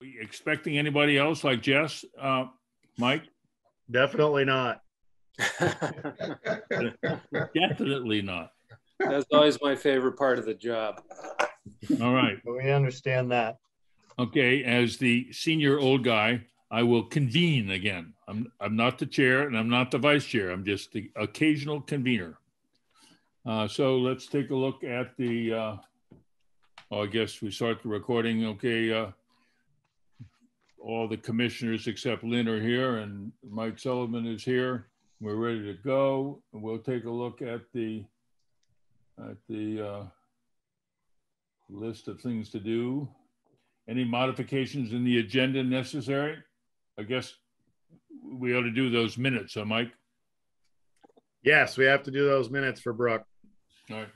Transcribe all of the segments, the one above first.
We Expecting anybody else like Jess, uh, Mike? Definitely not. Definitely not. That's always my favorite part of the job. All right. We understand that. Okay, as the senior old guy, I will convene again. I'm, I'm not the chair and I'm not the vice chair. I'm just the occasional convener. Uh, so let's take a look at the, uh, oh, I guess we start the recording. Okay. Uh, all the commissioners except Lynn are here and Mike Sullivan is here. We're ready to go. We'll take a look at the, at the uh, list of things to do. Any modifications in the agenda necessary? I guess we ought to do those minutes, huh, Mike? Yes, we have to do those minutes for Brooke. All right.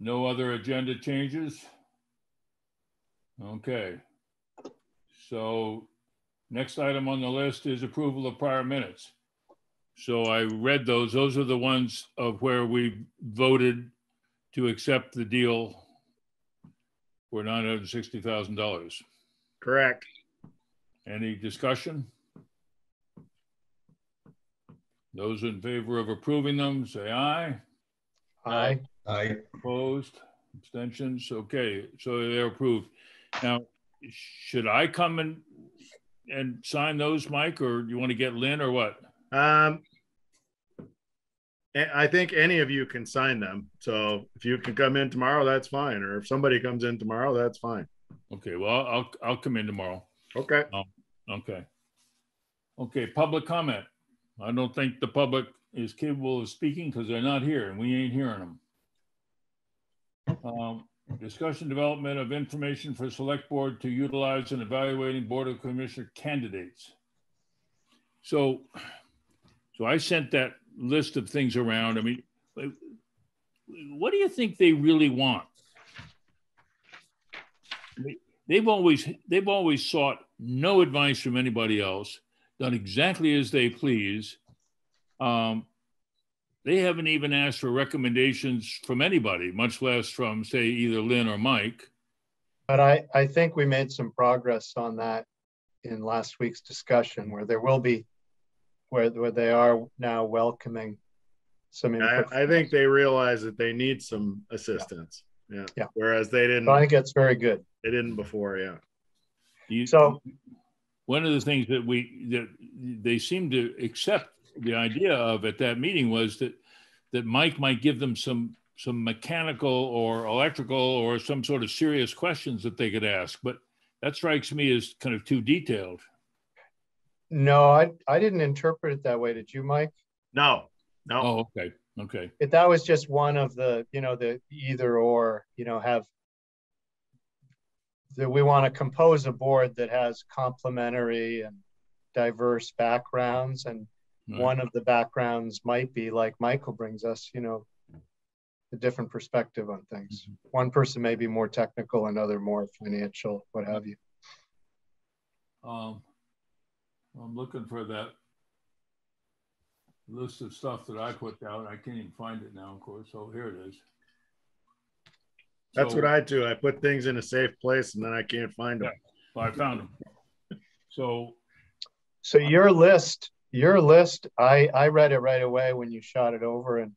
No other agenda changes? Okay. So next item on the list is approval of prior minutes. So I read those. Those are the ones of where we voted to accept the deal for nine hundred and sixty thousand dollars. Correct. Any discussion? Those in favor of approving them, say aye. Aye. Aye. Opposed, abstentions, okay, so they're approved. Now, should I come and, and sign those, Mike, or you want to get Lynn or what? Um, I I think any of you can sign them. So if you can come in tomorrow, that's fine. Or if somebody comes in tomorrow, that's fine. Okay, well, I'll, I'll come in tomorrow. Okay. Okay. Okay, public comment. I don't think the public is capable of speaking because they're not here and we ain't hearing them. Um, Discussion development of information for select board to utilize in evaluating board of commissioner candidates. So, so I sent that list of things around. I mean, what do you think they really want? They- They've always, they've always sought no advice from anybody else, done exactly as they please. Um, they haven't even asked for recommendations from anybody, much less from, say, either Lynn or Mike. But I, I think we made some progress on that in last week's discussion where there will be, where, where they are now welcoming some I, input. I think they realize that they need some assistance. Yeah. Yeah. Whereas they didn't, So I think that's very good. they didn't before. Yeah. You- So- one of the things that we that they seem to accept the idea of at that meeting was that that Mike might give them some some mechanical or electrical or some sort of serious questions that they could ask, but that strikes me as kind of too detailed. No, I, I didn't interpret it that way. Did you, Mike? No, no. Oh, okay, okay, It, that was just one of the, you know, the either or, you know, have that we want to compose a board that has complementary and diverse backgrounds and Right. one of the backgrounds might be like Michael brings us, you know, a different perspective on things. One person may be more technical, another more financial, what have you. Um, I'm looking for that list of stuff that I put down. I can't even find it now, of course. So here it is. That's So- what I do. I put things in a safe place and then I can't find them. Well, I found them. So, So your list, your list, I, I read it right away when you shot it over and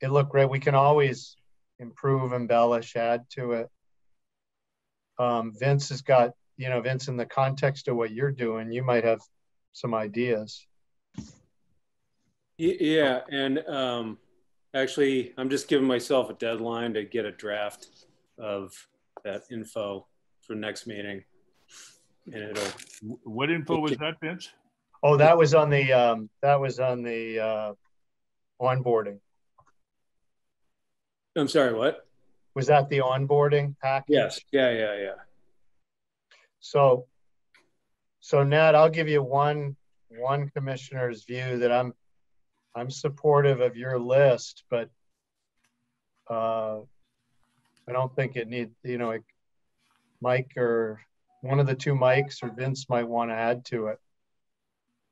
it looked great. We can always improve, embellish, add to it. Um, Vince has got, you know, Vince, in the context of what you're doing, you might have some ideas. Yeah, and um, actually, I'm just giving myself a deadline to get a draft of that info for next meeting. And it'll, what info was that, Vince? Oh, that was on the, um, that was on the, uh, onboarding. I'm sorry, what? Was that the onboarding package? Yes, yeah, yeah, yeah. So, so Nat, I'll give you one, one commissioner's view that I'm, I'm supportive of your list, but uh, I don't think it need, you know, Mike or one of the two Mikes or Vince might want to add to it.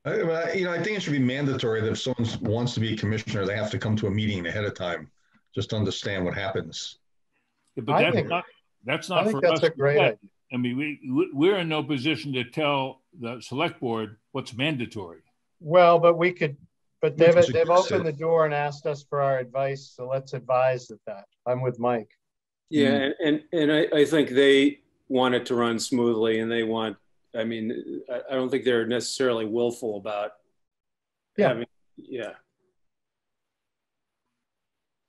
I- I- you know, I think it should be mandatory that if someone wants to be a commissioner, they have to come to a meeting ahead of time, just to understand what happens. Yeah, But that's think- not, that's I not think for us. that's a great set. idea. I mean, we, we- we're in no position to tell the select board what's mandatory. Well, but we could, but they've, they've opened the door and asked us for our advice, so let's advise of that. I'm with Mike. Yeah, and, and, and I, I think they want it to run smoothly and they want, I mean, I, I don't think they're necessarily willful about Yeah. having, yeah.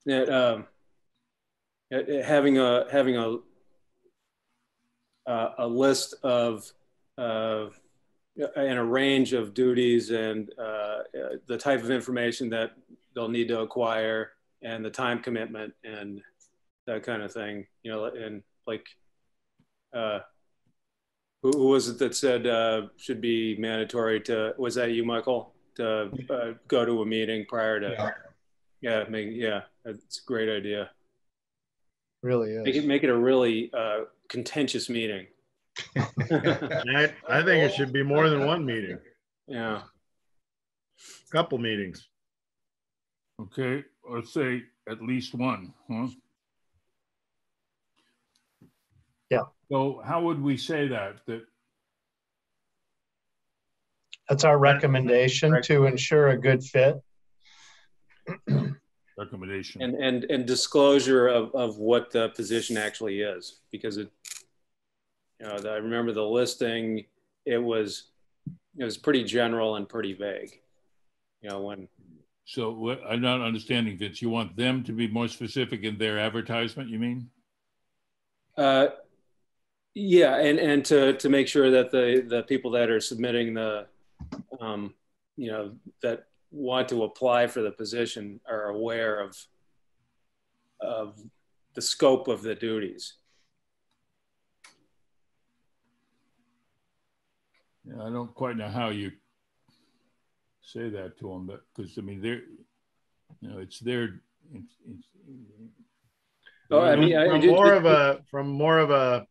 That, um, having a, having a, uh, a list of, of, and a range of duties and, uh, uh, the type of information that they'll need to acquire and the time commitment and that kind of thing, you know, and like, uh, who, who was it that said uh, should be mandatory to? Was that you, Michael? To uh, go to a meeting prior to? Yeah. Yeah, make, yeah, it's a great idea. Really Make it is. make it a really uh, contentious meeting. I, I think it should be more than one meeting, Yeah, couple meetings. Okay, let's say at least one, huh? Yeah. So how would we say that? That, That's our recommendation to ensure a good fit. recommendation? and and and disclosure of of what the position actually is, because it, you know, the, I remember the listing. It was it was pretty general and pretty vague. You know, when So what, I'm not understanding, Vince. You want them to be more specific in their advertisement, you mean? Uh, yeah, and and to to make sure that the the people that are submitting the, um, you know, that want to apply for the position are aware of of the scope of the duties. Yeah, I don't quite know how you say that to them, but, because, I mean, they're, you know, it's their, it's, it's. Oh, I mean, I- From it- more it- of a, from more of a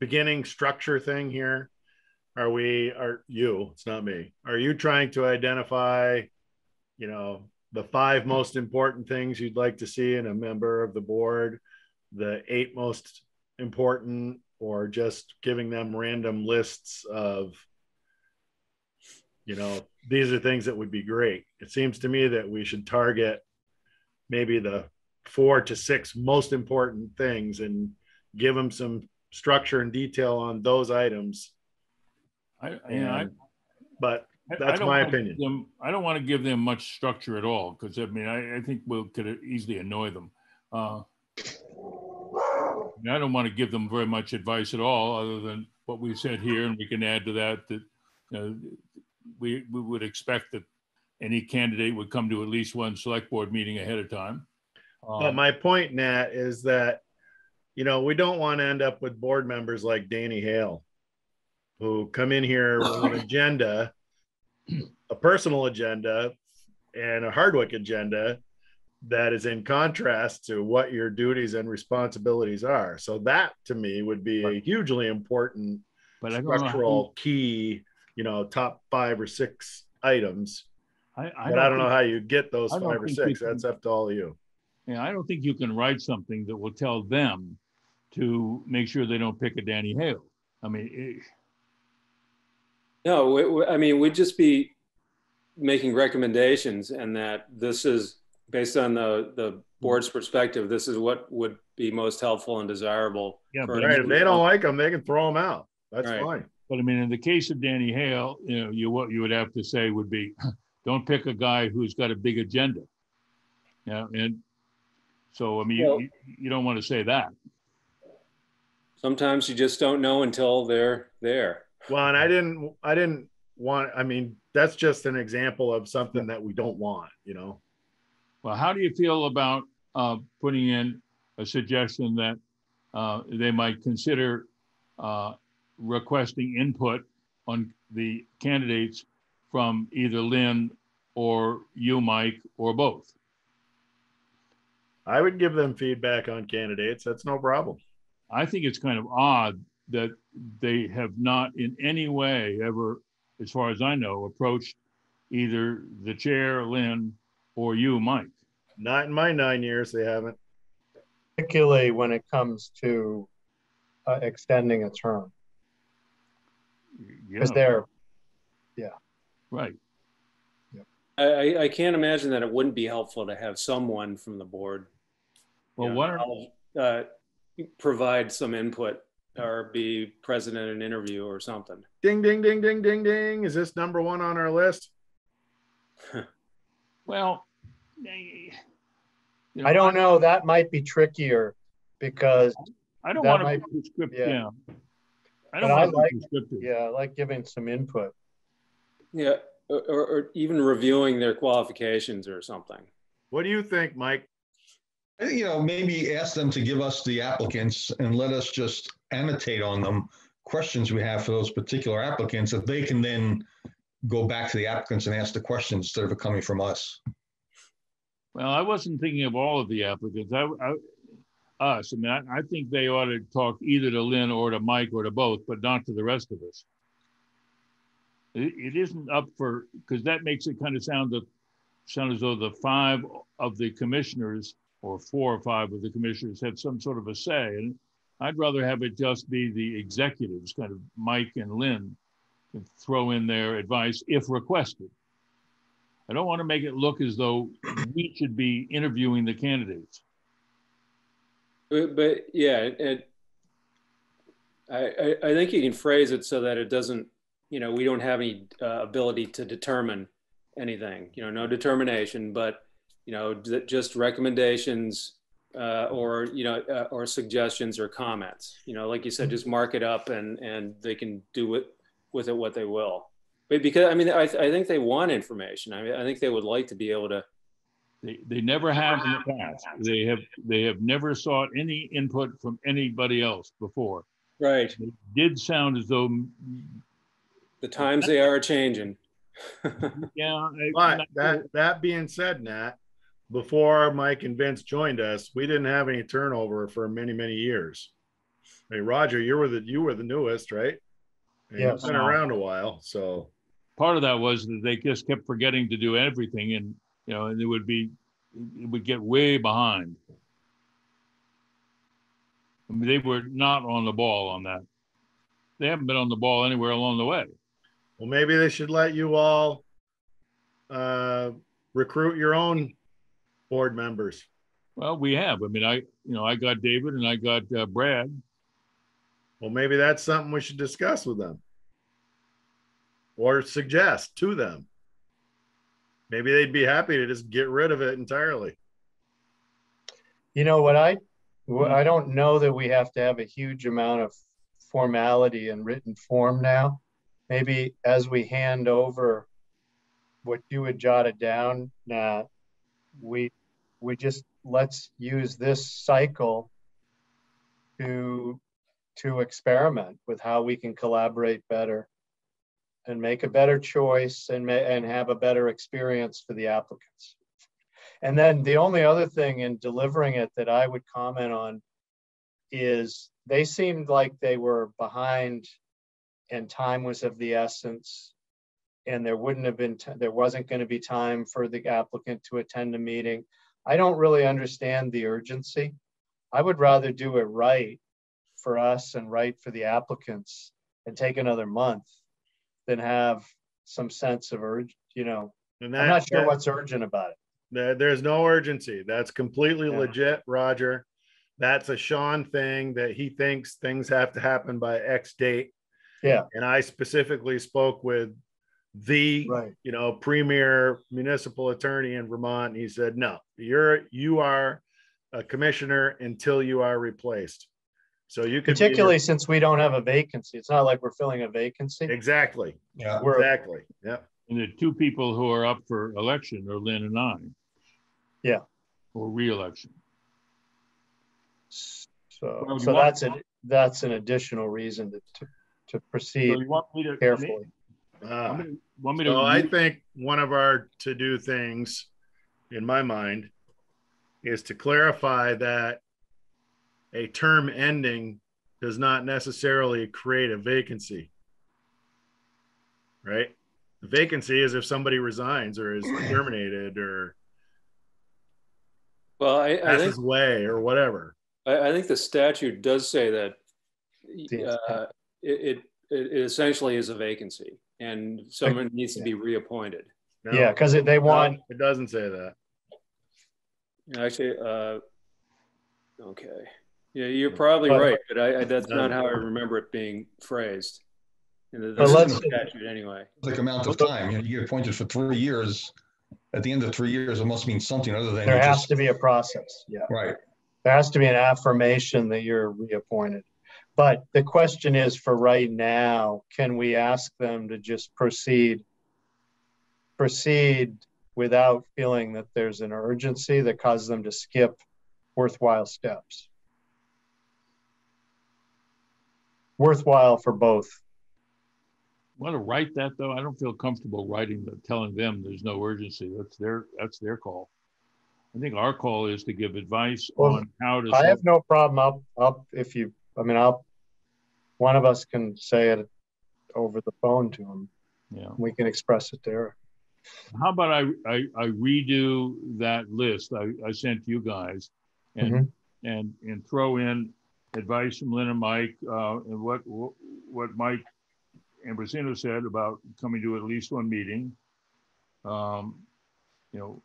beginning structure thing here, are we, are you, it's not me, are you trying to identify, you know, the five most important things you'd like to see in a member of the board, the eight most important, or just giving them random lists of, you know, these are things that would be great. It seems to me that we should target maybe the four to six most important things and give them some structure and detail on those items. I, I, And- But I- I That's don't my opinion. them- I don't want to give them much structure at all, because I mean, I, I think we'll, could easily annoy them. Uh, I don't want to give them very much advice at all, other than what we said here, and we can add to that, that, you know, we, we would expect that any candidate would come to at least one select board meeting ahead of time. But Um, my point, Nat, is that, you know, we don't want to end up with board members like Danny Hale, who come in here with an agenda, a personal agenda, and a Hardwick agenda that is in contrast to what your duties and responsibilities are. So that, to me, would be a hugely important But I structural key, you know, top five or six items. I, But I don't know how you get those five or six. That's up to all of you. Yeah, I don't think you can write something that will tell them to make sure they don't pick a Danny Hale. I mean, eh, No, we, we, I mean, we'd just be making recommendations and that this is based on the, the board's perspective, this is what would be most helpful and desirable. Yeah, for but Right, if they don't like them, they can throw them out. That's Right. fine. But I mean, in the case of Danny Hale, you know, you, what you would have to say would be, don't pick a guy who's got a big agenda. Yeah, and so, I mean, Well- you, you don't want to say that. Sometimes you just don't know until they're there. Well, and I didn't, I didn't want, I mean, that's just an example of something that we don't want, you know? Well, how do you feel about uh, putting in a suggestion that uh, they might consider uh, requesting input on the candidates from either Lynn or you, Mike, or both? I would give them feedback on candidates. That's no problem. I think it's kind of odd that they have not in any way ever, as far as I know, approached either the chair, Lynn, or you, Mike. Not in my nine years, they haven't. particularly when it comes to uh, extending a term Yeah, because they're yeah. right. I, I, I can't imagine that it wouldn't be helpful to have someone from the board. Well, you know, why don't, uh, provide some input or be present in an interview or something. Ding, ding, ding, ding, ding, ding. Is this number one on our list? well, you I don't know. That might be trickier because I don't want to might- be prescriptive. yeah. Yeah. I don't But I want to like- be prescriptive. yeah, I like giving some input. Yeah, or, or, or even reviewing their qualifications or something. What do you think, Mike? You know, maybe ask them to give us the applicants and let us just annotate on them questions we have for those particular applicants that they can then go back to the applicants and ask the questions instead of it coming from us. Well, I wasn't thinking of all of the applicants. I, I, us, I mean, I, I think they ought to talk either to Lynn or to Mike or to both, but not to the rest of us. It, isn't up for, because that makes it kind of sound that, sound as though the five of the commissioners or four or five of the commissioners have some sort of a say. And I'd rather have it just be the executives, kind of Mike and Lynn, can throw in their advice if requested. I don't want to make it look as though we should be interviewing the candidates. But, but yeah, it, I, I, I think you can phrase it so that it doesn't, you know, we don't have any uh, ability to determine anything, you know, no determination, but, you know, just recommendations uh, or, you know, uh, or suggestions or comments, you know, like you said, just mark it up and, and they can do it with it what they will. But because, I mean, I, I think they want information. I mean, I think they would like to be able to, They, they never have in the past. They have, they have never sought any input from anybody else before. right, It did sound as though, the times they are changing. yeah. I- But that that being said, Nat, before Mike and Vince joined us, we didn't have any turnover for many, many years. Hey, Roger, you were the you were the newest, right? And Yes. You've been around a while, so Part of that was that they just kept forgetting to do everything and, you know, and it would be, it would get way behind. I mean, they were not on the ball on that. They haven't been on the ball anywhere along the way. Well, maybe they should let you all uh, recruit your own board members. Well, we have. I mean, I, you know, I got David and I got uh, Brad. Well, maybe that's something we should discuss with them or suggest to them. Maybe they'd be happy to just get rid of it entirely. You know what I, what I don't know that we have to have a huge amount of formality and written form now. Maybe as we hand over what you had jotted down, Nat, we, we just, let's use this cycle to, to experiment with how we can collaborate better and make a better choice and ma- and have a better experience for the applicants. And then the only other thing in delivering it that I would comment on is they seemed like they were behind and time was of the essence. And there wouldn't have been, there wasn't going to be time for the applicant to attend a meeting. I don't really understand the urgency. I would rather do it right for us and right for the applicants and take another month than have some sense of urge, you know, And I'm not sure that- what's urgent about it. There, there's no urgency. That's completely Yeah. legit, Roger. That's a Sean thing that he thinks things have to happen by X date. Yeah. And I specifically spoke with the, Right. you know, premier municipal attorney in Vermont. He said, no, you're, you are a commissioner until you are replaced. So you could. be- Particularly since we don't have a vacancy. It's not like we're filling a vacancy. Exactly, Yeah. We're, exactly. Yeah. And the two people who are up for election are Lynn and I. Yeah. Or reelection. so, Well, so that's an, that's an additional reason to, to, to So proceed you want me to? carefully. Ah. Want me to- want me to? So I think one of our to-do things in my mind is to clarify that a term ending does not necessarily create a vacancy. Right? The vacancy is if somebody resigns or is terminated or Well, I, I think passes away or whatever. I, I think the statute does say that uh, it, it, it essentially is a vacancy and someone needs to be reappointed. No, Yeah, because they no, want, It doesn't say that. Actually, uh, okay. Yeah, you're probably But- right, but I, I, that's not how I remember it being phrased. In the, But the let's- statute anyway. Like amount of time, you know, you get appointed for three years. At the end of three years, it must mean something other than there has just, to be a process, yeah. right. There has to be an affirmation that you're reappointed. But the question is for right now, can we ask them to just proceed? Proceed without feeling that there's an urgency that causes them to skip worthwhile steps? Worthwhile for both. I Want to write that though? I don't feel comfortable writing, the telling them there's no urgency. That's their, that's their call. I think our call is to give advice Well, on how to. I have no problem up, up if you, I mean, I'll, one of us can say it over the phone to him. Yeah. We can express it there. How about I, I, I redo that list I, I sent you guys and, and, and throw in advice from Lynn and Mike, uh, and what, what Mike Ambrosino said about coming to at least one meeting. Um, you know,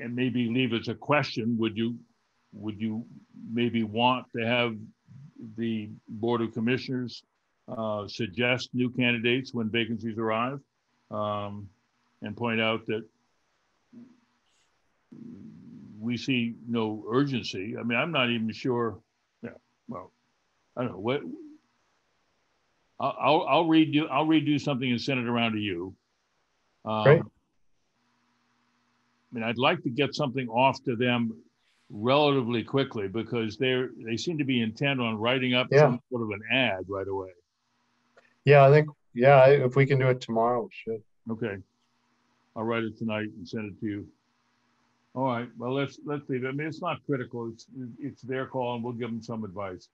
and maybe leave as a question, would you, would you maybe want to have the Board of Commissioners uh, suggest new candidates when vacancies arrive? um, and point out that we see no urgency. I mean, I'm not even sure. Yeah, well, I don't know what. I'll I'll, I'll redo I'll redo something and send it around to you. Um, Great. I mean, I'd like to get something off to them relatively quickly because they're they seem to be intent on writing up Yeah. some sort of an ad right away. Yeah, I think, yeah, if we can do it tomorrow, we should. Okay. I'll write it tonight and send it to you. All right, well, let's, let's leave it. I mean, it's not critical. It's, it's their call and we'll give them some advice.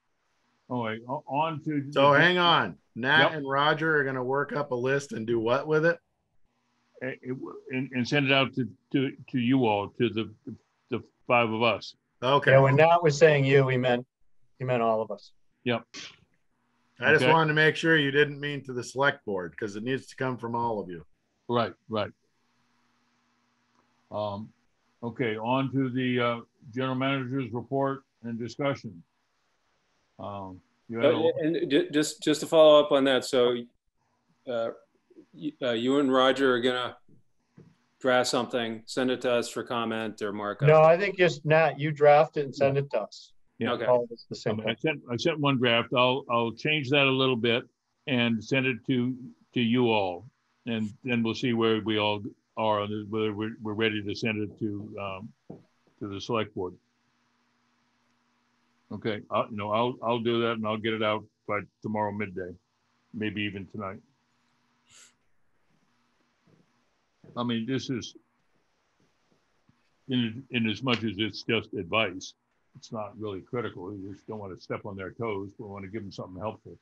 All right, on to. So hang on. Nat Yep. and Roger are gonna work up a list and do what with it? And, and send it out to, to, to you all, to the, the five of us. Okay, Yeah, when Nat was saying you, he meant, he meant all of us. Yep. I just okay. wanted to make sure you didn't mean to the select board because it needs to come from all of you. Right, right. Um, okay, on to the, uh, general manager's report and discussion. Um, you had a- Uh, And ju- just, just to follow up on that, so uh, you uh, you and Roger are gonna draft something, send it to us for comment or markup? No, I think just Nat, you draft it and send it to us. Yeah. Okay. All of us the I same. mean, I sent, I sent one draft. I'll, I'll change that a little bit and send it to, to you all. And then we'll see where we all are, on whether we're, we're ready to send it to, um, to the select board. Okay, I'll, you know, I'll, I'll do that and I'll get it out by tomorrow midday, maybe even tonight. I mean, this is in, in as much as it's just advice it's not really critical. You just don't want to step on their toes. We want to give them something helpful.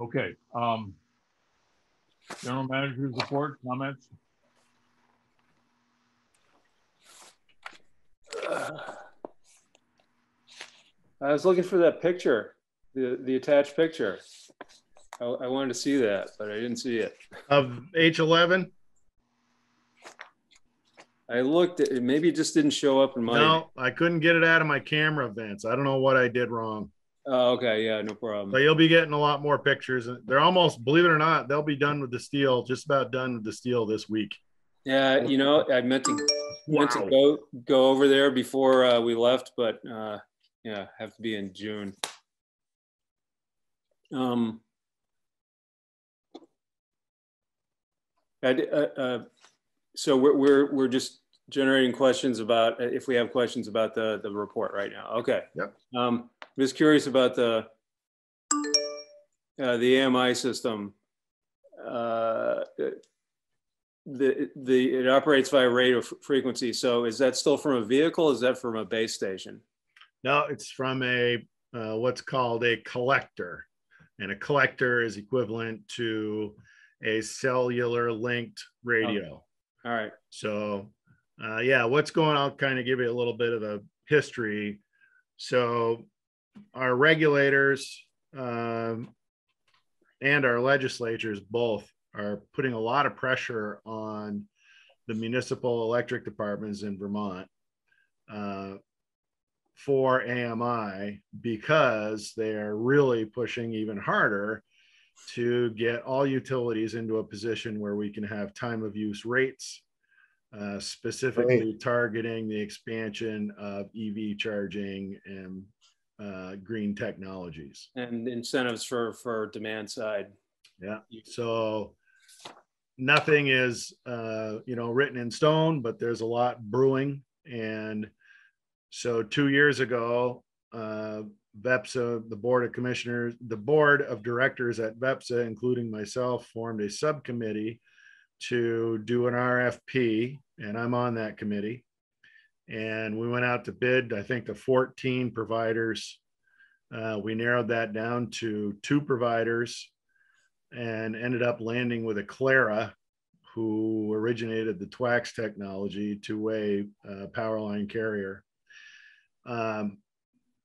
Okay. Um, general manager's report, comments? I was looking for that picture, the, the attached picture. I, I wanted to see that, but I didn't see it. Of H eleven? I looked, at it maybe it just didn't show up in my. No, I couldn't get it out of my camera, Vince. I don't know what I did wrong. Oh, okay, yeah, no But problem. you'll be getting a lot more pictures. They're almost, believe it or not, they'll be done with the steel, just about done with the steel this week. Yeah, you know, I meant to, meant to go, go over there before uh, we left, but uh, yeah, have to be in June. Um. I uh, uh, So we're, we're, we're just generating questions about, uh, if we have questions about the, the report right now. Okay. Yep. Um, I'm just curious about the, uh, the AMI system. Uh, the, the, it operates via radio f- frequency. So is that still from a vehicle? Is that from a base station? No, it's from a, uh, what's called a collector. And a collector is equivalent to a cellular linked radio. All right. So, uh, yeah, what's going on? I'll kind of give you a little bit of a history. So, our regulators um, and our legislatures both are putting a lot of pressure on the municipal electric departments in Vermont uh, for AMI because they're really pushing even harder to get all utilities into a position where we can have time of use rates, uh, specifically right. targeting the expansion of EV charging and uh, green technologies and incentives for for demand side. Yeah. So nothing is uh, you know written in stone, but there's a lot brewing. And so two years ago, uh, VEPSA, the board of commissioners, the board of directors at VEPSA, including myself, formed a subcommittee to do an RFP, and I'm on that committee. And we went out to bid, I think, to 14 providers. Uh, we narrowed that down to two providers and ended up landing with Aclara, who originated the TWACS technology, two-way uh, power line carrier. Um,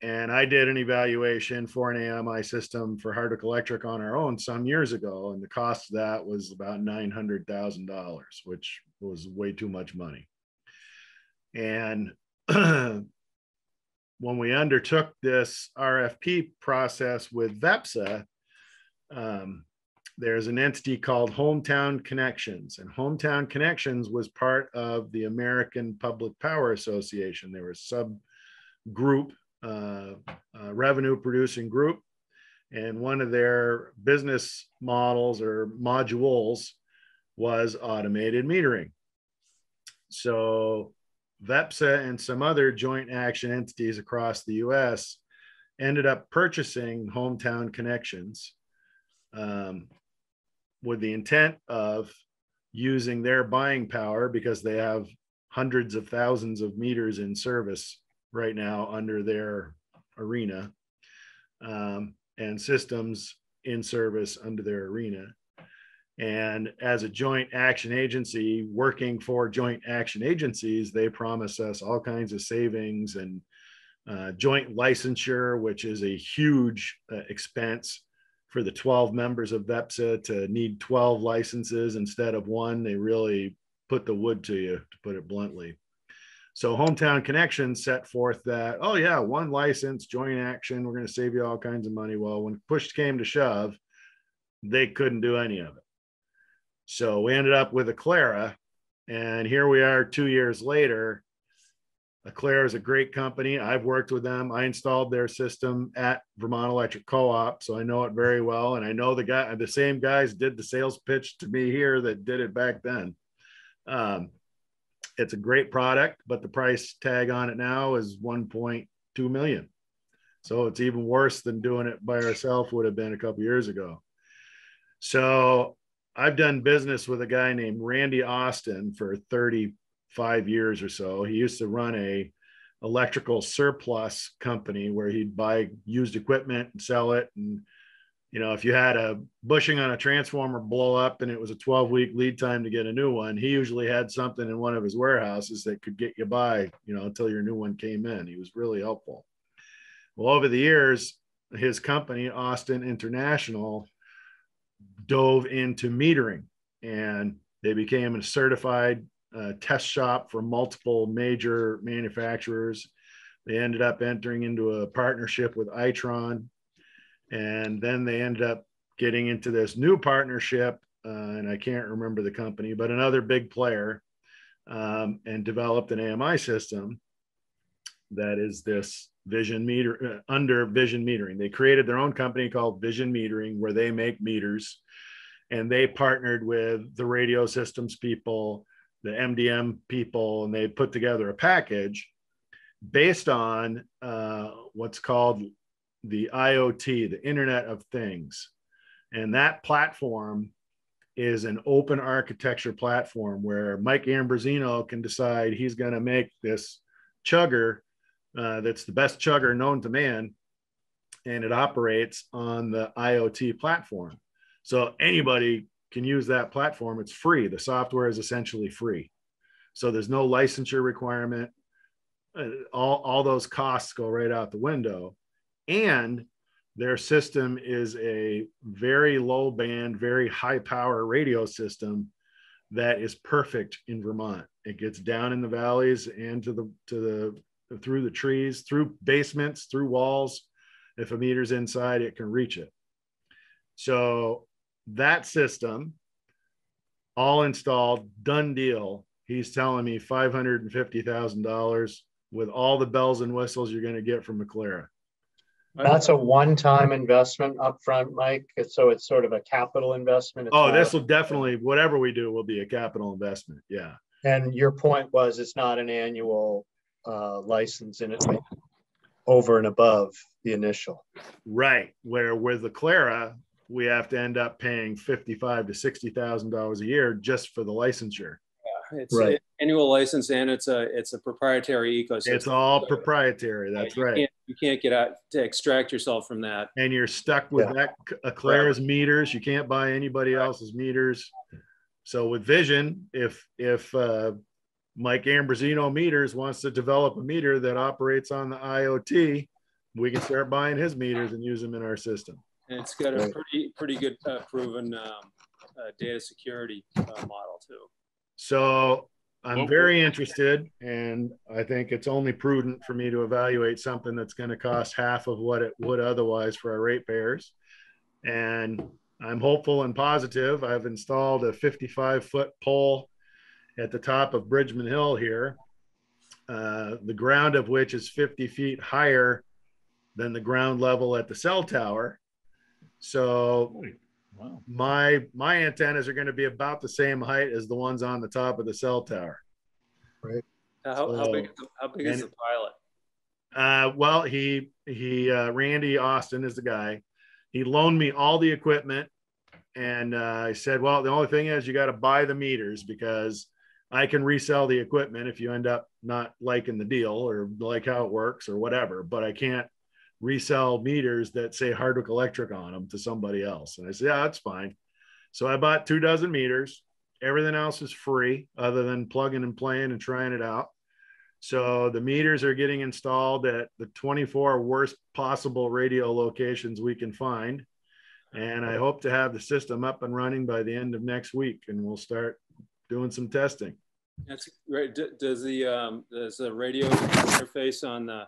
and I did an evaluation for an AMI system for Hardwick Electric on our own some years ago, and the cost of that was about nine hundred thousand dollars, which was way too much money. And when we undertook this RFP process with VEPSA, um, there's an entity called Hometown Connections, and Hometown Connections was part of the American Public Power Association. They were a subgroup, uh, uh, revenue producing group, and one of their business models or modules was automated metering. So VEPSA and some other joint action entities across the US ended up purchasing Hometown Connections. Um, with the intent of using their buying power because they have hundreds of thousands of meters in service right now under their arena um, and systems in service under their arena. And as a joint action agency working for joint action agencies, they promise us all kinds of savings and uh, joint licensure, which is a huge uh, expense for the 12 members of VEPSA to need 12 licenses instead of one. They really put the wood to you, to put it bluntly. So Hometown Connection set forth that, oh yeah, one license, joint action, we're going to save you all kinds of money. Well, when push came to shove, they couldn't do any of it. So we ended up with Aclara, and here we are two years later, Aclara is a great company. I've worked with them. I installed their system at Vermont Electric Co-op, so I know it very well. And I know the guy, the same guys did the sales pitch to me here that did it back then. Um, it's a great product, but the price tag on it now is 1.2 million. So it's even worse than doing it by ourselves would have been a couple years ago. So I've done business with a guy named Randy Austin for 35 years or so. He used to run a electrical surplus company where he'd buy used equipment and sell it. And, you know, if you had a bushing on a transformer blow up and it was a 12 week lead time to get a new one, he usually had something in one of his warehouses that could get you by, you know, until your new one came in. He was really helpful. Well, over the years, his company, Austin International, dove into metering and they became a certified uh, test shop for multiple major manufacturers. They ended up entering into a partnership with Itron, and then they ended up getting into this new partnership, uh, and I can't remember the company, but another big player, um, and developed an AMI system that is this vision meter uh, under vision metering. They created their own company called Vision Metering, where they make meters, and they partnered with the radio systems people the MDM people, and they put together a package based on uh, what's called the IoT, the Internet of Things. And that platform is an open architecture platform where Mike Ambrosino can decide he's going to make this chugger uh, that's the best chugger known to man, and it operates on the IoT platform. So anybody can use that platform. It's free. The software is essentially free. So there's no licensure requirement. Uh, all, all those costs go right out the window. And their system is a very low band, very high power radio system that is perfect in Vermont. It gets down in the valleys and to the to the through the trees, through basements, through walls. If a meter's inside, it can reach it. So that system, all installed, done deal. He's telling me five hundred and fifty thousand dollars with all the bells and whistles you're going to get from Aclara. That's a one-time investment upfront, Mike. So it's sort of a capital investment. It's Oh, not- this will definitely, whatever we do will be a capital investment. Yeah. And your point was it's not an annual uh, license in it over and above the initial. Right. Where with the Clara, we have to end up paying fifty-five to sixty thousand dollars a year just for the licensure. It's Right. an annual license and it's a, it's a proprietary ecosystem. It's all proprietary. That's You right. Can't- You can't get out to extract yourself from that. And you're stuck with that Aclara's meters. You can't buy anybody else's meters. So with Vision, if if uh, Mike Ambrosino Meters wants to develop a meter that operates on the IoT, we can start buying his meters and use them in our system. And it's got a pretty, pretty good uh, proven um, uh, data security uh, model too. So I'm very interested, and I think it's only prudent for me to evaluate something that's going to cost half of what it would otherwise for our ratepayers. And I'm hopeful and positive. I've installed a 55 foot pole at the top of Bridgman Hill here, uh, the ground of which is 50 feet higher than the ground level at the cell tower. So Wow. my my antennas are going to be about the same height as the ones on the top of the cell tower. How, how big, So- is the- how big is the pilot? Uh, well, he he uh, Randy Austin is the guy. He loaned me all the equipment, and uh, I said, "Well, the only thing is you got to buy the meters because I can resell the equipment if you end up not liking the deal or like how it works or whatever, but I can't resell meters that say Hardwick Electric on them to somebody else." And I said, "Yeah, that's fine." So I bought two dozen meters. Everything else is free other than plugging and playing and trying it out. So the meters are getting installed at the 24 worst possible radio locations we can find. And I hope to have the system up and running by the end of next week and we'll start doing some testing. That's right. Does the, um, does the radio interface on the,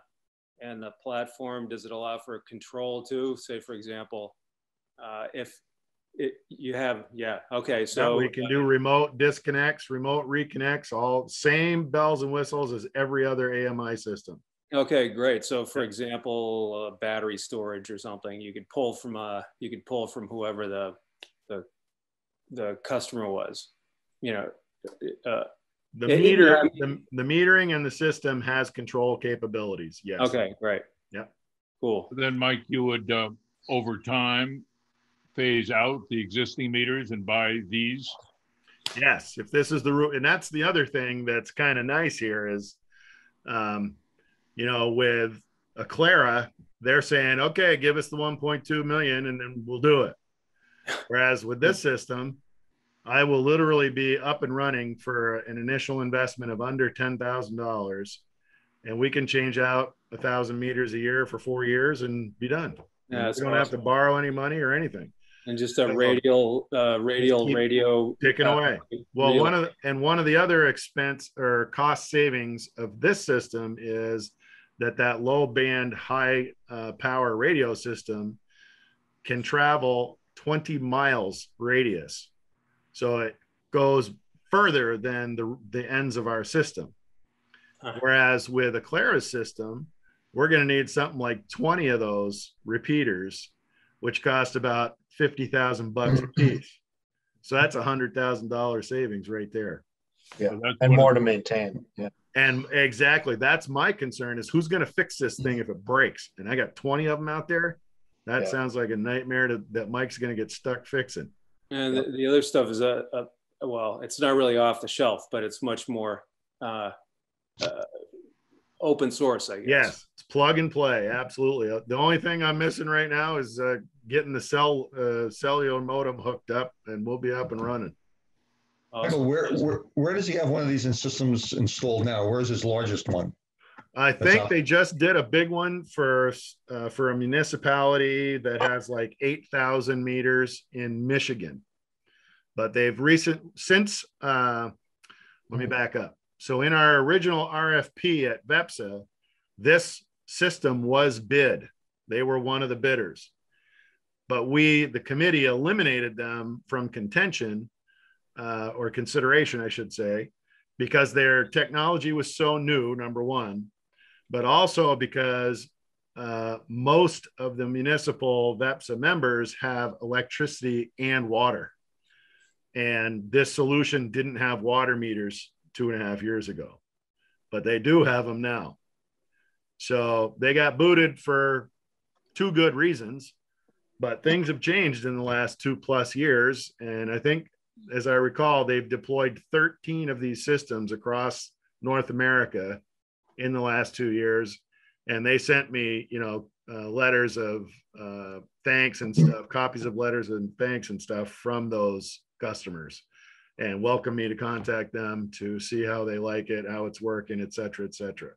and the platform, does it allow for control too? Say, for example, uh, if it, you have, yeah, okay, So we can do remote disconnects, remote reconnects, all same bells and whistles as every other AMI system. Okay, great. So for example, uh, battery storage or something, you could pull from, uh, you could pull from whoever the, the, the customer was, you know, uh, The Yeah, yeah, meter, I the, the metering and the system has control capabilities. Yes. okay, great. Yeah. Cool. Then, Mike, you would, uh, over time, phase out the existing meters and buy these? Yes, if this is the route, and that's the other thing that's kind of nice here is, um, you know, with Aclara, they're saying, okay, give us the 1.2 million and then we'll do it. Whereas with this system, I will literally be up and running for an initial investment of under ten thousand dollars, and we can change out a thousand meters a year for four years and be done. Yeah, we don't have to borrow any money or anything. And just a radial, uh, radial, radio. ticking uh, away. Well, real- one of the, and one of the other expense or cost savings of this system is that that low band high uh, power radio system can travel 20 miles radius. So it goes further than the, the ends of our system. Whereas with Aclara system, we're going to need something like 20 of those repeaters, which cost about 50,000 bucks mm-hmm. a piece. So that's a hundred thousand dollar savings right there. Yeah, So And more to maintain. Yeah. And exactly, that's my concern is who's going to fix this thing if it breaks? And I got 20 of them out there. That Yeah. sounds like a nightmare to, that Mike's going to get stuck fixing. And the, the other stuff is a, a, well, it's not really off the shelf, but it's much more, uh, uh, open source, I guess. Yes, it's plug and play. Absolutely. Uh, The only thing I'm missing right now is uh, getting the cell uh, cellular modem hooked up, and we'll be up and running. Awesome. Michael, where, where, where does he have one of these in systems installed now? Where's his largest one? I That's think all. they just did a big one for uh, for a municipality that has like eight thousand meters in Michigan, but they've recent since. Uh, let me back up. So in our original RFP at VEPSA, this system was bid. They were one of the bidders, but we, the committee, eliminated them from contention uh, or consideration, I should say, because their technology was so new. Number one but also because uh, most of the municipal VPPSA members have electricity and water. And this solution didn't have water meters two and a half years ago, but they do have them now. So they got booted for two good reasons, but things have changed in the last two plus years. And I think, as I recall, they've deployed 13 of these systems across North America in the last two years and they sent me you know uh, letters of uh, thanks and stuff copies of letters and thanks and stuff from those customers and welcome me to contact them to see how they like it how it's working et cetera et cetera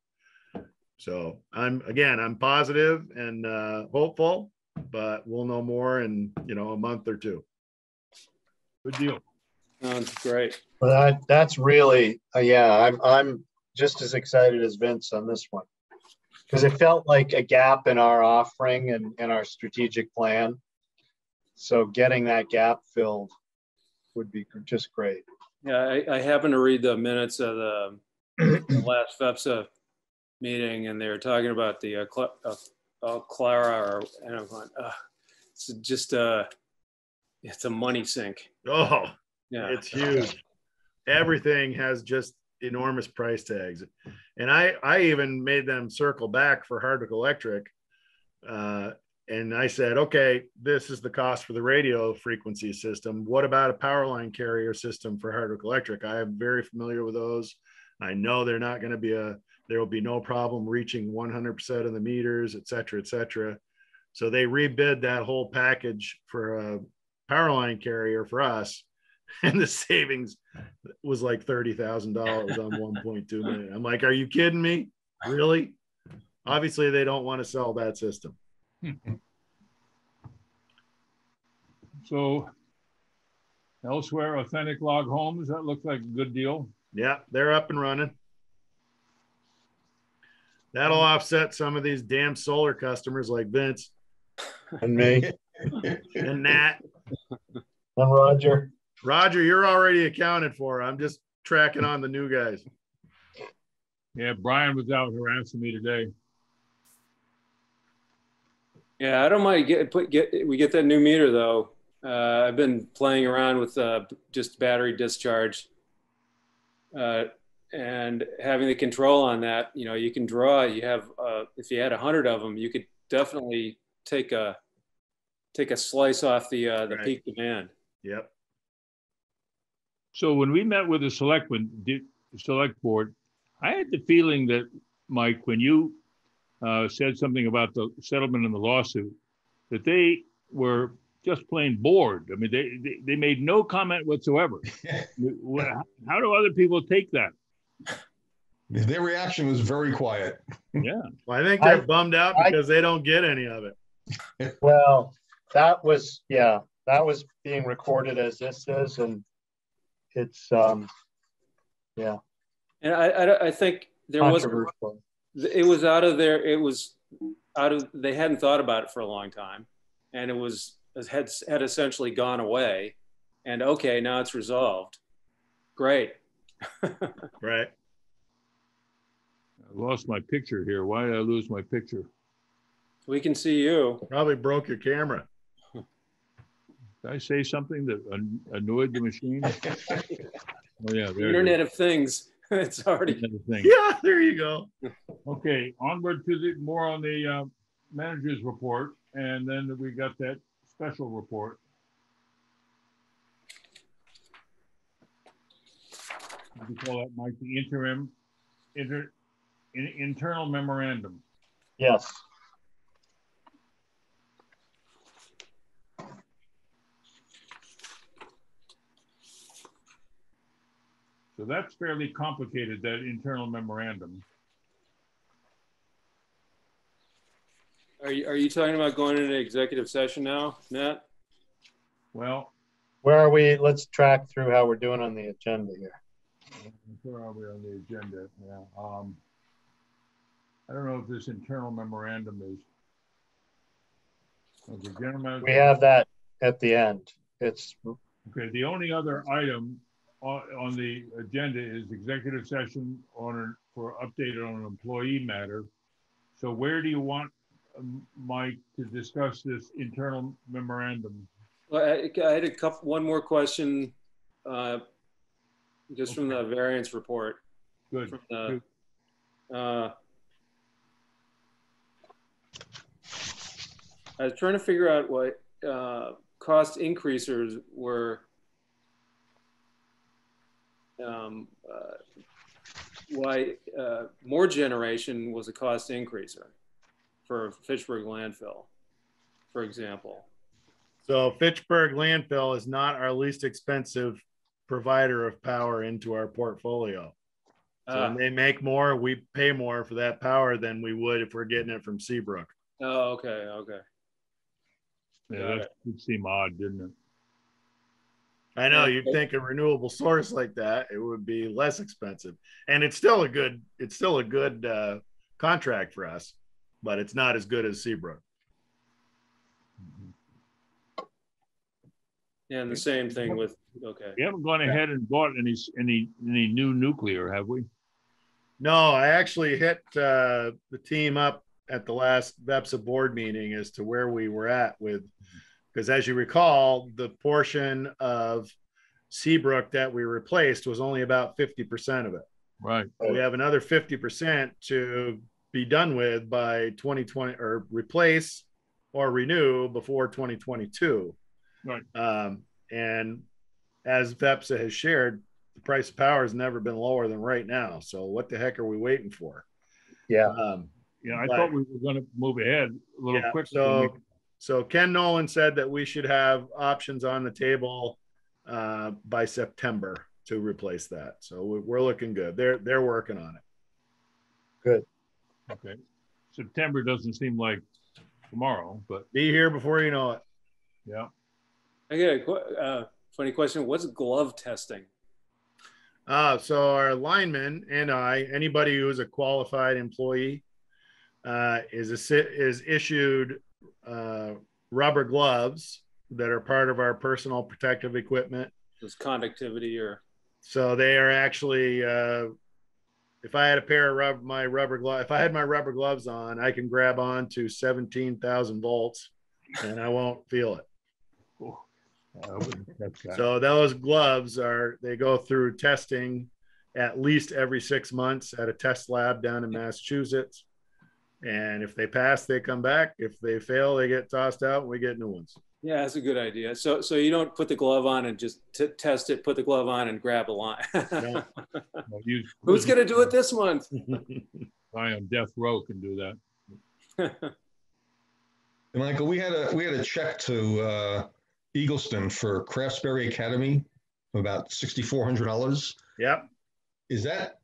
so i'm again i'm positive and uh, hopeful but we'll know more in you know a month or two Good deal. Sounds great. Well, that, that's really, uh, yeah, I'm, I'm just as excited as Vince on this one. Because it felt like a gap in our offering and, and our strategic plan. So getting that gap filled would be just great. Yeah, I, I happened to read the minutes of the, the last VPPSA meeting, and they were talking about the uh, Cl- uh, uh, Clara, or and I'm going, uh, it's just a, it's a money sink. oh Yeah, It's huge. Everything has just enormous price tags. And I, I even made them circle back for Hardwick Electric. Uh, and I said, okay, this is the cost for the radio frequency system. What about a power line carrier system for Hardwick Electric? I am very familiar with those. I know they're not going to be a, there will be no problem reaching 100% of the meters, et cetera, et cetera. So they rebid that whole package for a power line carrier for us and the savings was like thirty thousand dollars on one point two million. I'm like, are you kidding me? Really? Obviously, they don't want to sell that system. So elsewhere, authentic log homes, that looks like a good deal. Yeah, they're up and running. That'll mm. offset some of these damn solar customers like Vince And me and Nat. and Roger. Roger, you're already accounted for. I'm just tracking on the new guys. Yeah, Brian was out harassing me today. yeah. I don't mind get put get we get that new meter though. Uh, I've been playing around with uh, just battery discharge, uh, and having the control on that. You know, you can draw. You have uh, if you had a hundred of them, you could definitely take a take a slice off the uh, the Right. peak demand. Yep. So when we met with the selectmen, select board, I had the feeling that, Mike, when you uh, said something about the settlement and the lawsuit, that they were just plain bored. I mean, they, they, they made no comment whatsoever. How do other people take that? Their reaction was very quiet. Yeah. Well, I think they're I- bummed out I- because they don't get any of it. Well, that was, yeah, that was being recorded as this is and it's, um, yeah, And I, I, I think there was it was out of there. it was out of they hadn't thought about it for a long time, and it was it had had essentially gone away, and okay now it's resolved. Great. Right. I lost my picture here. Why did I lose my picture? we can see you. Probably broke your camera. Did I say something that an- annoyed the machine? Oh, yeah. There Internet of Things. It's already Another thing. Yeah, there you go. Okay, onward to the, more on the uh, manager's report, and then we got that special report. What do you call that, Mike? The interim, inter, in, internal memorandum. Yes. So that's fairly complicated, that internal memorandum. Are you, are you talking about going into executive session now, Matt? Well, Where are we? Let's track through how we're doing on the agenda here. where are we on the agenda? Yeah, um, I don't know if this internal memorandum is. Okay, gentlemen. We have that at the end. It's, Okay, the only other item on, on the agenda is executive session on, for update on an employee matter. So where do you want, um, Mike, to discuss this internal memorandum? Well, I, I had a couple, one more question, uh, just from the variance report. Good, from the, uh, I was trying to figure out what, uh, cost increasers were, um, uh, why, uh, more generation was a cost increaser for Fitchburg landfill, for example. So Fitchburg landfill is not our least expensive provider of power into our portfolio. So Uh, when they make more, we pay more for that power than we would if we're getting it from Seabrook. oh, okay, okay. yeah, Got that would seem odd, didn't it? I know you'd think a renewable source like that, it would be less expensive. And it's still a good, it's still a good uh, contract for us, but it's not as good as Seabrook. And the same thing with, okay. We haven't gone ahead and bought any, any, any new nuclear, have we? No, I actually hit uh, the team up at the last VPPSA board meeting as to where we were at with, because as you recall, the portion of Seabrook that we replaced was only about 50% of it. Right, We have another 50% to be done with by 2020 or replace or renew before 2022. Right. Um, and as VPPSA has shared, the price of power has never been lower than right now. So what the heck are we waiting for? yeah, Um, yeah, I Right. thought we were gonna move ahead a little yeah, quicker. so, so Ken Nolan said that we should have options on the table uh, by September to replace that. So we- we're looking good. They're, they're working on it. Good. Okay, September doesn't seem like tomorrow, but Be here before you know it. yeah. I got a qu- uh, funny question. What's glove testing? Uh, so our lineman and I, anybody who is a qualified employee, uh, is a, is issued uh, rubber gloves that are part of our personal protective equipment. Does conductivity or So they are actually, uh, if I had a pair of rub, my rubber glove, if I had my rubber gloves on, I can grab on to 17,000 volts and I won't feel it. I wouldn't touch that. So those gloves are, they go through testing at least every six months at a test lab down in Massachusetts. And if they pass, they come back. If they fail, they get tossed out and we get new ones. yeah, that's a good idea. So so you don't put the glove on and just t- test it. Put the glove on and grab a line. No. Well, you- Who's gonna do it this month? I on death row can do that. Michael, we had a, we had a check to uh, Eagleston for Craftsbury Academy, about sixty-four hundred dollars. Yep. Is that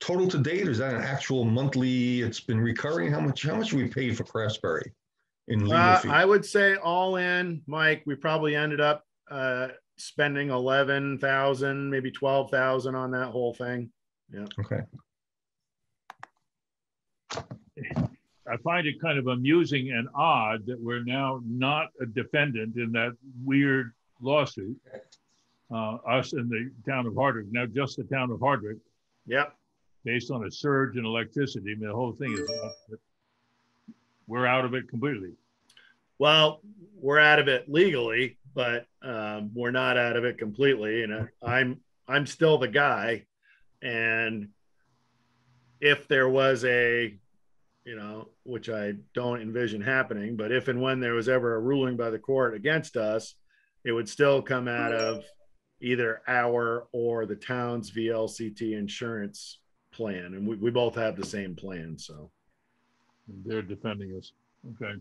total to date, or is that an actual monthly, it's been recurring? How much, how much we paid for Craftsbury in legal Uh. I would say all in, Mike, we probably ended up uh, spending 11,000, maybe 12,000 on that whole thing. Yeah. Okay, I find it kind of amusing and odd that we're now not a defendant in that weird lawsuit. Uh, us in the town of Hardwick, now just the town of Hardwick, Yep. Based on a surge in electricity. I mean, the whole thing is, we're out of it completely. Well, we're out of it legally, but um, we're not out of it completely. And I'm I'm still the guy. And if there was a, you know, which I don't envision happening, but if and when there was ever a ruling by the court against us, it would still come out of either our or the town's VLCT insurance plan, and we, we both have the same plan. So they're defending us. Okay.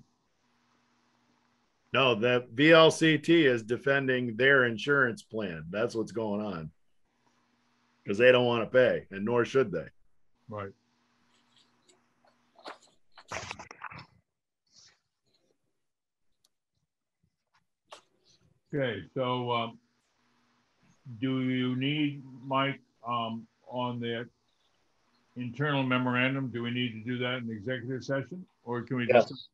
No, the VLCT is defending their insurance plan. That's what's going on because they don't want to pay, and nor should they. Right. Okay, so um, do you need Mike um, on the internal memorandum, do we need to do that in the executive session? Or can we just, Yes.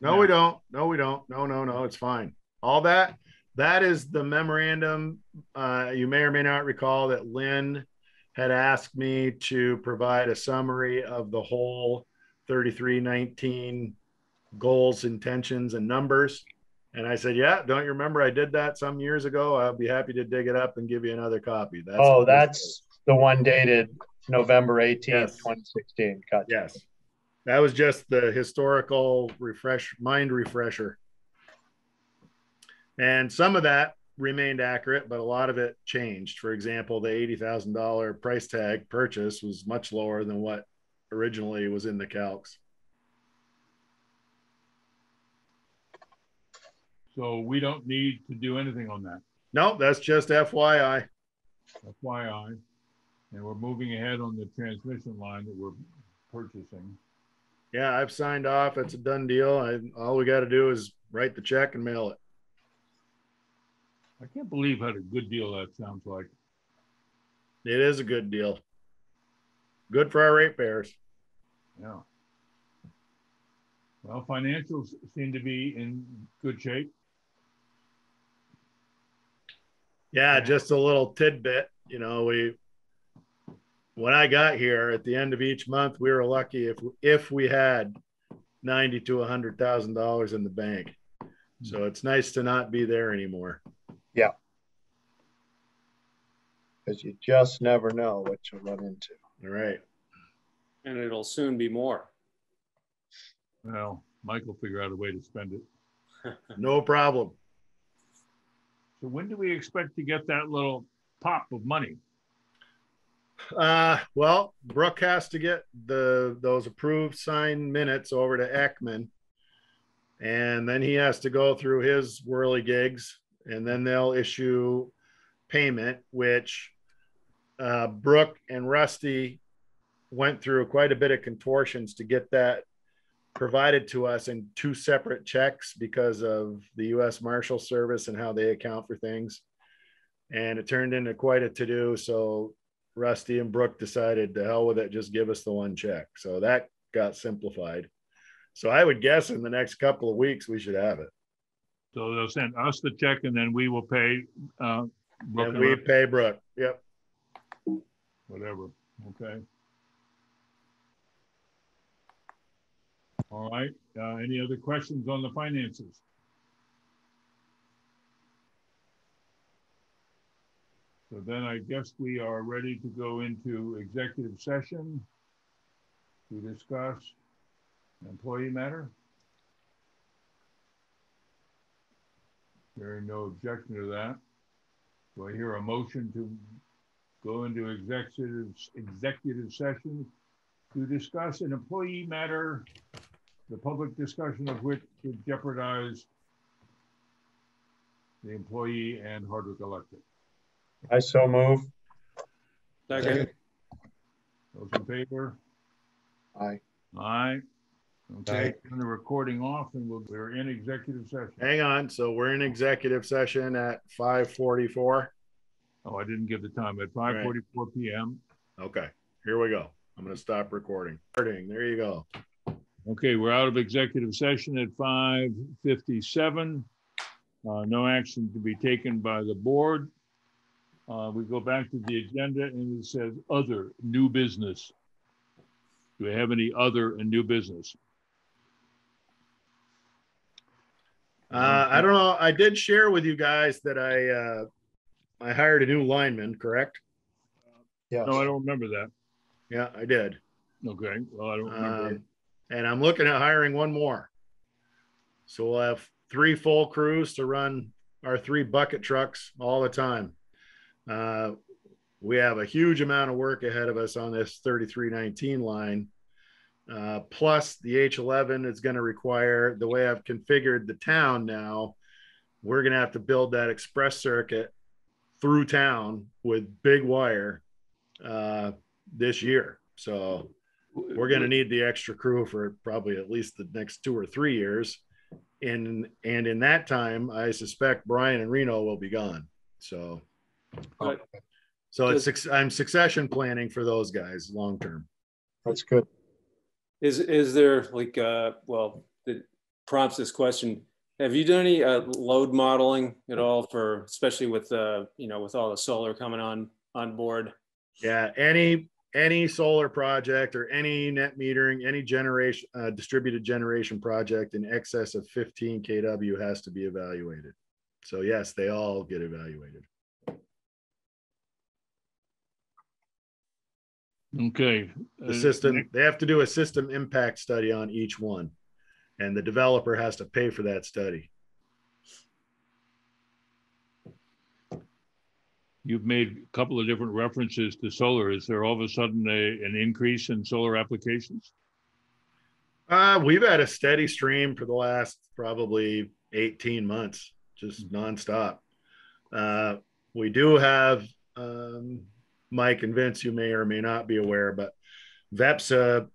No, we don't. No, we don't. No, no, no, it's fine. All that, that is the memorandum. Uh, you may or may not recall that Lynn had asked me to provide a summary of the whole thirty-three nineteen goals, intentions, and numbers. And I said, yeah, don't you remember I did that some years ago? I'll be happy to dig it up and give you another copy. That's Oh, that's the one dated November eighteenth, Yes. twenty sixteen. Gotcha. Yes. That was just the historical refresh, mind refresher. And some of that remained accurate, but a lot of it changed. For example, the $80,000 price tag purchase was much lower than what originally was in the calcs. so we don't need to do anything on that, No, that's just FYI. FYI. And we're moving ahead on the transmission line that we're purchasing. Yeah, I've signed off. It's a done deal. I, all we got to do is write the check and mail it. I can't believe what a good deal that sounds like. It is a good deal. Good for our ratepayers. Yeah. Well, financials seem to be in good shape. Yeah, Yeah. just a little tidbit. You know, we when I got here at the end of each month, we were lucky if if we had ninety to a hundred thousand dollars in the bank. Hmm. So it's nice to not be there anymore. Yeah, because you just never know what you'll run into. All right. And it'll soon be more. Well, Mike will figure out a way to spend it. No problem. So when do we expect to get that little pop of money? Uh, well, Brooke has to get the those approved signed minutes over to Ekman, and then he has to go through his whirly gigs, and then they'll issue payment, which uh, Brooke and Rusty went through quite a bit of contortions to get that provided to us in two separate checks because of the U.S. Marshal Service and how they account for things. And it turned into quite a to do. So Rusty and Brooke decided to hell with it, just give us the one check. So that got simplified. So I would guess in the next couple of weeks we should have it. So they'll send us the check and then we will pay, uh, Brooke And and we Russ, pay Brooke. Yep. whatever, okay? All right, uh, any other questions on the finances? So then I guess we are ready to go into executive session to discuss employee matter. Hearing no objection to that. Do I hear a motion to go into executive, executive session to discuss an employee matter, the public discussion of which could jeopardize the employee and Hardwick Electric. I so move. Second, Those in favor? Aye. Aye. Okay, Aye. turn the recording off and we'll- we're in executive session. Hang on. So we're in executive session at 544. Oh, I didn't give the time at five forty-four PM. Okay, here we go. I'm going to stop recording. Recording. There you go. Okay, we're out of executive session at five fifty-seven. Uh, no action to be taken by the board. Uh, we go back to the agenda and it says other new business. Do we have any other and new business? Uh, I don't know. I did share with you guys that I uh, I hired a new lineman, correct? Yeah. No, I don't remember that. Yeah, I did. Okay, well, I don't remember. Um, and I'm looking at hiring one more. So we'll have three full crews to run our three bucket trucks all the time. Uh, we have a huge amount of work ahead of us on this 3319 line. Uh, plus, the H11 is going to require the way I've configured the town now. We're going to have to build that express circuit through town with big wire uh, this year. So we're going to need the extra crew for probably at least the next two or three years. And and in that time, I suspect Brian and Reno will be gone. So, Good. so it's I'm succession planning for those guys long term. That's good. Is, is there like, uh, well, it prompts this question. Have you done any uh, load modeling at all for, especially with, uh, you know, with all the solar coming on, on board? Yeah, any any solar project or any net metering, any generation uh, distributed generation project in excess of 15 kW has to be evaluated. So yes, they all get evaluated. Okay. The Uh, system, they have to do a system impact study on each one. And the developer has to pay for that study. You've made a couple of different references to solar. Is there all of a sudden a, an increase in solar applications? Uh, we've had a steady stream for the last probably 18 months, just nonstop. Uh, we do have, um, Mike and Vince, you may or may not be aware, but VPPSA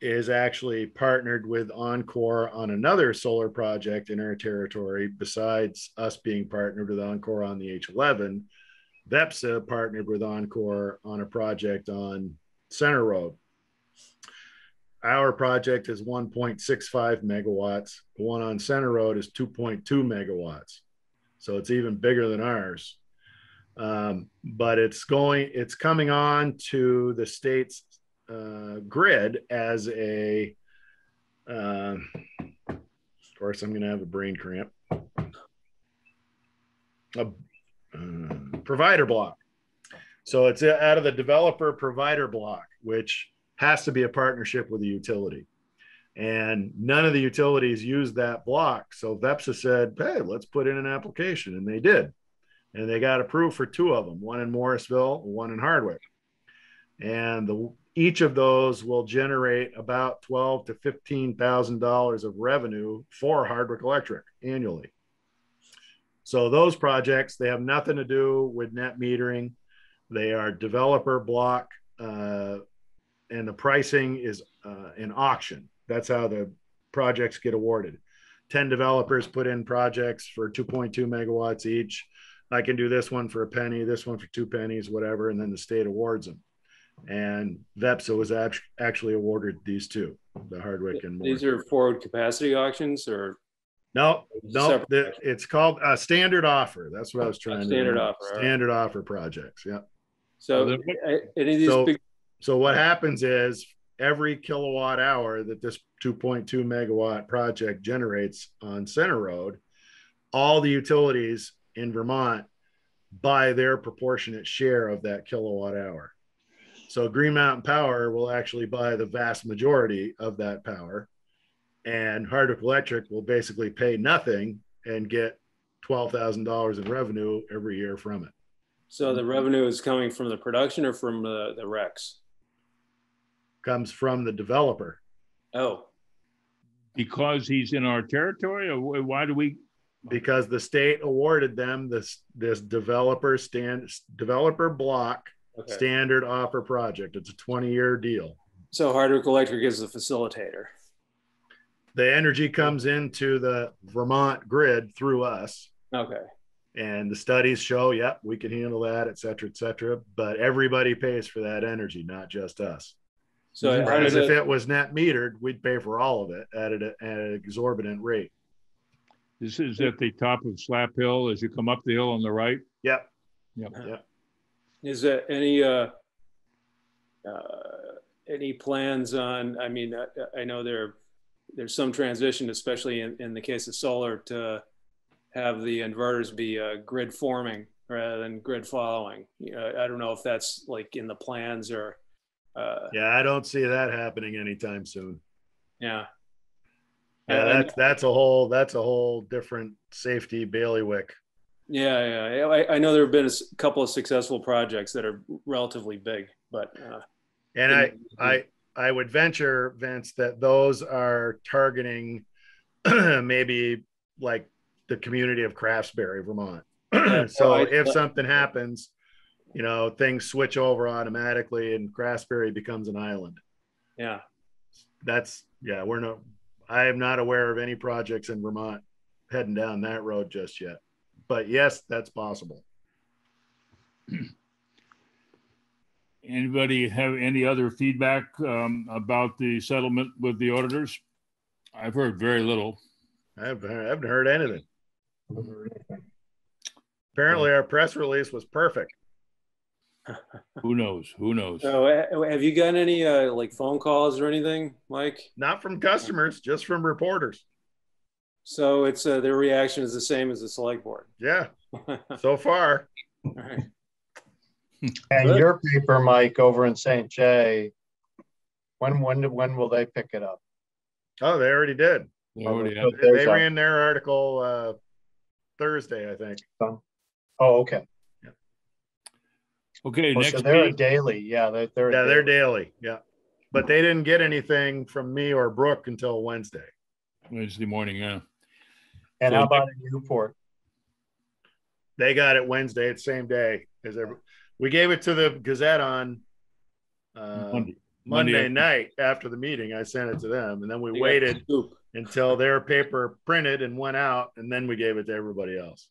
is actually partnered with Encore on another solar project in our territory. Besides us being partnered with Encore on the H11, VPPSA partnered with Encore on a project on Center Road. Our project is 1.65 megawatts. The one on Center Road is 2.2 megawatts. So it's even bigger than ours. Um, but it's going, it's coming on to the state's uh, grid as a, um, of course, I'm going to have a brain cramp. A uh, provider block. So it's out of the developer provider block, which has to be a partnership with the utility. And none of the utilities use that block. So VPPSA said, hey, let's put in an application. And they did. And they got approved for two of them, one in Morrisville, one in Hardwick. And the, each of those will generate about twelve to fifteen thousand dollars of revenue for Hardwick Electric annually. So those projects, they have nothing to do with net metering. They are developer block, uh, and the pricing is uh, an auction. That's how the projects get awarded. 10 developers put in projects for 2.2 megawatts each. I can do this one for a penny, this one for two pennies, whatever, and then the state awards them. And VPPSA was actually awarded these two, the Hardwick and These are forward capacity auctions or No, no, the, it's called a standard offer. That's what I was trying to. Standard do. offer, all right. Standard offer projects, yeah. so Well, any of these So- big, So what happens is every kilowatt hour that this 2.2 megawatt project generates on Center Road, all the utilities in Vermont buy their proportionate share of that kilowatt hour. So Green Mountain Power will actually buy the vast majority of that power. And Hardwick Electric will basically pay nothing and get $12,000 in revenue every year from it. so the revenue is coming from the production or from the, the RECs? Comes from the developer. Oh, Because he's in our territory or why do we, because the state awarded them this this developer stand developer block okay. standard offer project. It's a 20 year deal. So Hardwick Electric is the facilitator. The energy comes into the Vermont grid through us. Okay. And the studies show, yep, we can handle that, et cetera, et cetera. But everybody pays for that energy, not just us. So Whereas does if it, was net metered, we'd pay for all of it at, a, at an exorbitant rate. This is at the top of Slap Hill as you come up the hill on the right? Yep. Yep. Yep. is there any, uh, uh, any plans on, I mean, I, I know there, there's some transition, especially in, in the case of solar to have the inverters be uh, grid forming rather than grid following. You know, I don't know if that's like in the plans or, uh, Yeah, I don't see that happening anytime soon. yeah. Yeah, that's that's a whole that's a whole different safety bailiwick. Yeah, yeah. I, I know there have been a couple of successful projects that are relatively big, but uh, And I I I would venture, Vince, that those are targeting maybe like the community of Craftsbury, Vermont. so I- if something happens, you know, things switch over automatically and Craftsbury becomes an island. yeah, That's yeah, we're not I am not aware of any projects in Vermont heading down that road just yet. But yes, that's possible. Anybody have any other feedback um, about the settlement with the auditors? I've heard very little. I haven't, I haven't heard anything. Apparently, our press release was perfect. Who knows? Who knows? So have you gotten any uh, like phone calls or anything, Mike? Not from customers, just from reporters. So it's uh, their reaction is the same as the select board. Yeah, so far. right. And Good. your paper, Mike, over in St. Jay, when, when, when will they pick it up? Oh, they already did. They already So have- They ran their article uh, Thursday, I think. Oh, okay. Okay, Oh, So they're a daily, yeah, they're, they're. a Yeah, they're daily. daily. Yeah. But they didn't get anything from me or Brooke until Wednesday. Wednesday morning, yeah. And So how about in Newport? They got it Wednesday, it's same day as every, we gave it to the Gazette on uh, Monday. Monday Monday. night after the meeting. I sent it to them and then we You got waited the until their paper printed and went out and then we gave it to everybody else.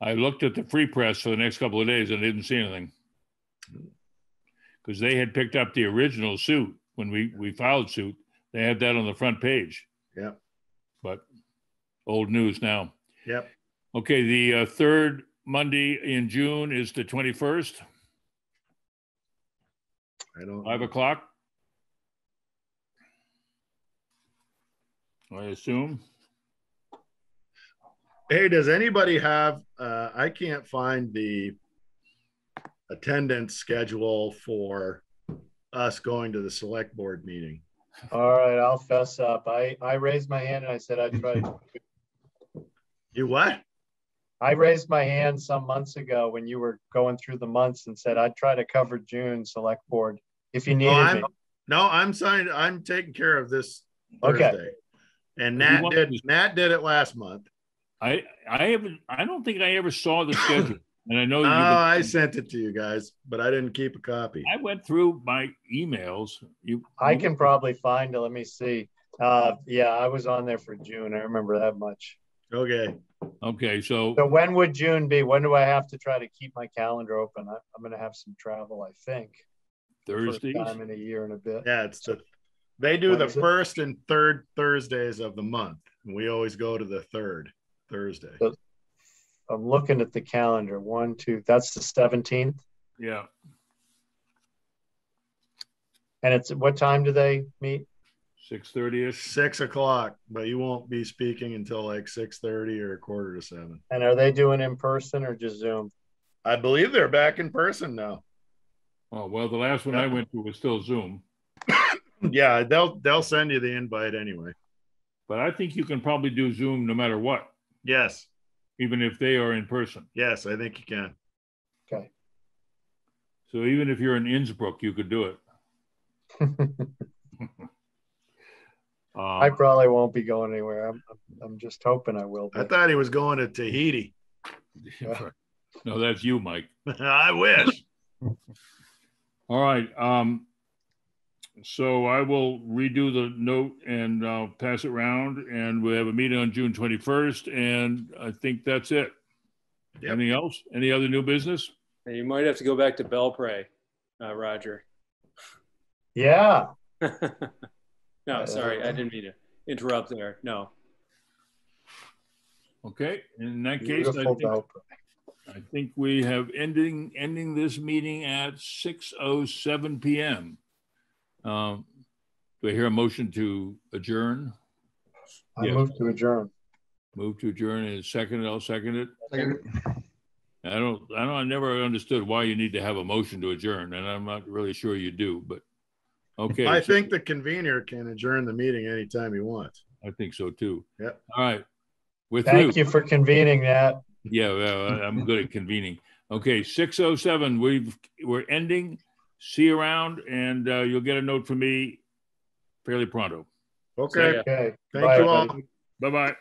I looked at the free press for the next couple of days and didn't see anything. Because they had picked up the original suit when we, we filed suit. They had that on the front page, Yeah. but old news now. Yep. Okay, the uh, third Monday in June is the 21st, I don't. five o'clock. I assume. Hey, does anybody have, uh, I can't find the attendance schedule for us going to the select board meeting. All right, I'll fess up. I, I raised my hand and I said I'd try. You what? I raised my hand some months ago when you were going through the months and said I'd try to cover June select board if you needed I'm, me. no, I'm signed, I'm taking care of this Okay. Thursday. And You Nat did, Nat did it last month. I, I haven't, I don't think I ever saw the schedule. And I know Oh, you. I sent it to you guys, but I didn't keep a copy. I went through my emails. You. I can probably find it. Let me see. Uh, yeah, I was on there for June. I remember that much. Okay, Okay, so So when would June be? When do I have to try to keep my calendar open? I, I'm gonna have some travel, I think. First Thursdays, Time in a year and a bit. yeah, it's the, they do When the is it? first and third Thursdays of the month. and We always go to the third Thursday. So- I'm looking at the calendar. One, two, that's the seventeenth. yeah, And it's, what time do they meet? six thirty-ish. Six o'clock, but you won't be speaking until like six thirty or a quarter to seven. And are they doing in person or just Zoom? I believe they're back in person now. Oh, well, the last one I went to was still Zoom, Yeah, they'll they'll send you the invite anyway. but I think you can probably do Zoom no matter what, Yes, even if they are in person. yes, I think you can. Okay. So even if you're in Innsbruck, you could do it. I Um, probably won't be going anywhere. I'm, I'm- I'm just hoping I will. I thought he was going to Tahiti. no, that's you, Mike. I wish. All right. Um, so I will redo the note and uh, pass it around, and we have a meeting on June twenty-first, and I think that's it. Yep. Anything else? Any other new business? And you might have to go back to Belpre, uh, Roger. Yeah, no, sorry, I didn't mean to interrupt there. No. Okay. In that case, I think, Belpre. I think we have ending ending this meeting at six oh seven p.m. Um, do I hear a motion to adjourn? I Yeah. move to adjourn. Move to adjourn and second. I'll second it. Second. I don't, I don't, I never understood why you need to have a motion to adjourn, and I'm not really sure you do, but okay. I so- think the convener can adjourn the meeting anytime he wants. I think so too. Yep. All right. We're Thank through. you for convening that. Yeah, well, I'm good at convening. Okay, six oh seven, we've, we're ending. See you around and uh, you'll get a note from me fairly pronto. Okay, ya. Okay. thank Bye, you all. Bye-bye.